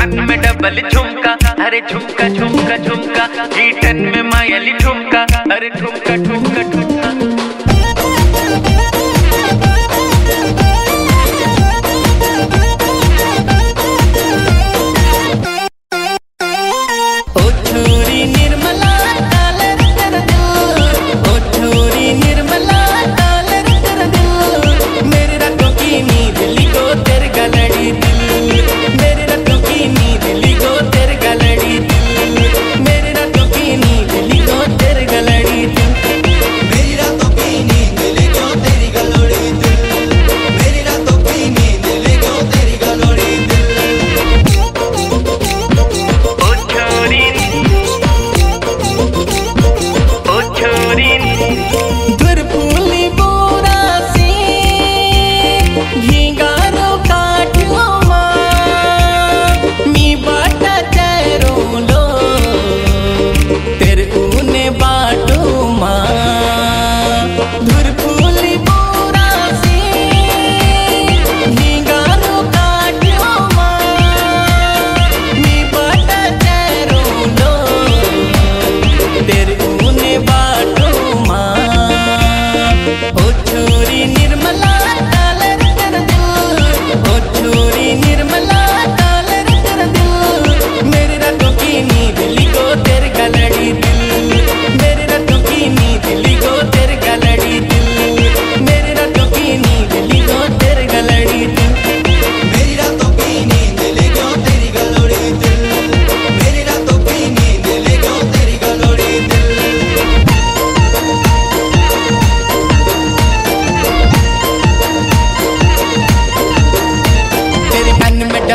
कान में डबल झुमका, अरे झुमका झुमका झुमका जीटन में मायली झुमका, अरे झुमका झुमका झुमका।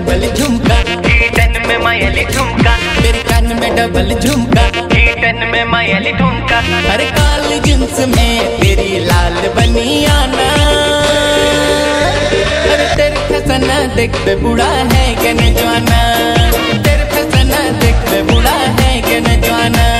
डबल झुमका। हीटन में मायल झुमका। मेरे कान में डबल झुमका। हीटन में मायल झुमका। हर काल जींस में तेरी लाल बनियाना अरे तेरे फसना देखते बुरा है के न जाना तेरे फसना देखते बुरा है के न जाना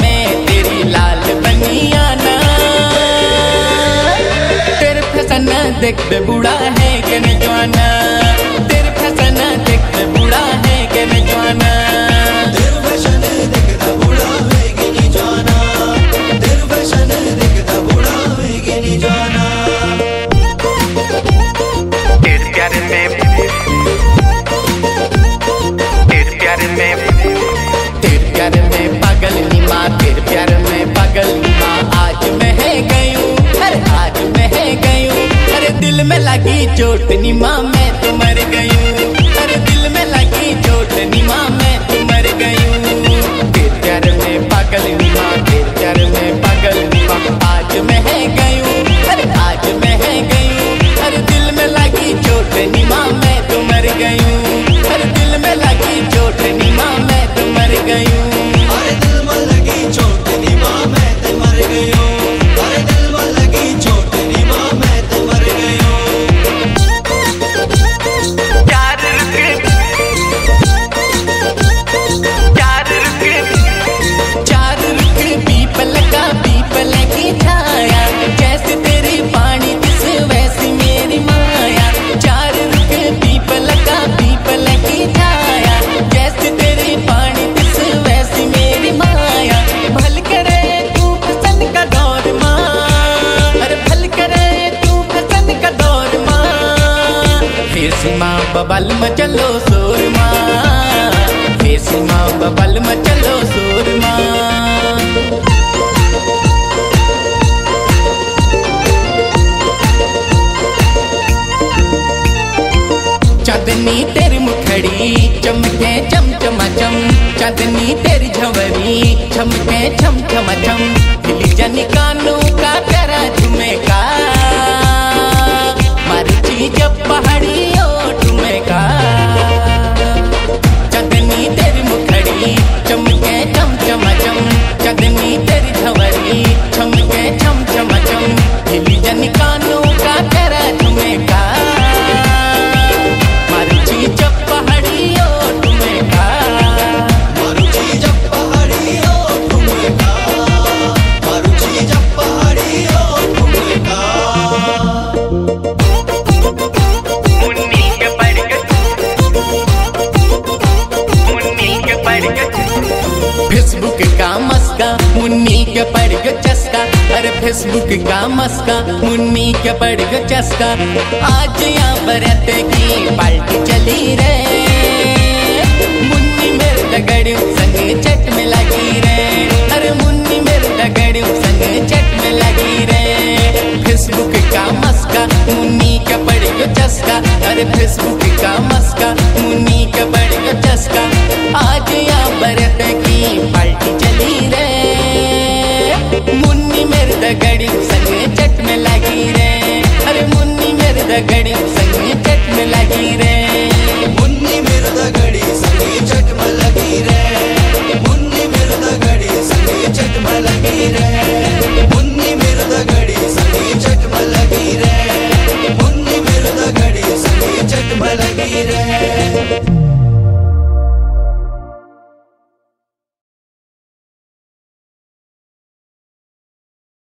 में तेरी लाल बनिया ना तेरे फसना देख बूढ़ा है कि नहीं चोटनी माँ मैं देसी माँ बबल मचलो सोर माँ देसी माँ बबल मचलो सोर माँ चांदनी तेरी मुखड़ी, चमके चम चमाचम चांदनी तेरी झंवरी, चमके चम चमाचम दिली जानी तेरी झवरी चमके चम हिल जन कानों का तेरा चमेगा फेसबुक का मस्का, मुन्नी के पड़ गयो चस्का। अरे फेसबुक का मस्का, मुन्नी के पड़ गयो चस्का। आज यहाँ पर की पार्टी चली रे। मुन्नी मेरे दगड़ियों संग चट में लगी रे। अरे मुन्नी मेरे दगड़ियों संग चट में लगी रे। फेसबुक का मस्का, मुन्नी के पड़ गयो चस्का। अरे फेसबुक का मस्का